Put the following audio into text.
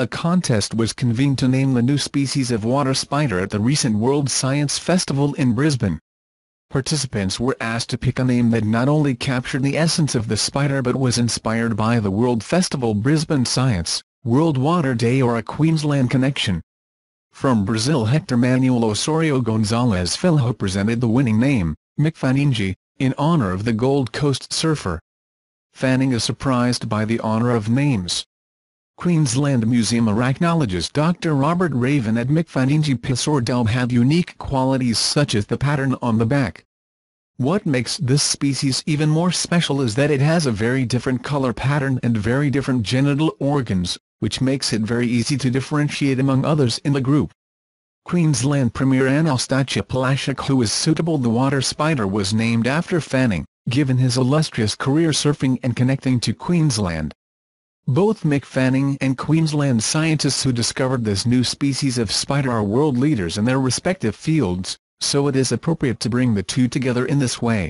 A contest was convened to name the new species of water spider at the recent World Science Festival in Brisbane. Participants were asked to pick a name that not only captured the essence of the spider but was inspired by the World Festival Brisbane Science, World Water Day or a Queensland connection. From Brazil Hector Manuel Osorio Gonzalez Filho presented the winning name, mickfanningi, in honor of the Gold Coast surfer. Fanning is surprised by the honor of names. Queensland Museum arachnologist Dr. Robert Raven at mickfanningi had unique qualities such as the pattern on the back. What makes this species even more special is that it has a very different color pattern and very different genital organs, which makes it very easy to differentiate among others in the group. Queensland Premier Annastacia Palaszczuk who is suitable the water spider was named after Fanning, given his illustrious career surfing and connecting to Queensland. Both Mick Fanning and Queensland scientists who discovered this new species of spider are world leaders in their respective fields, so it is appropriate to bring the two together in this way.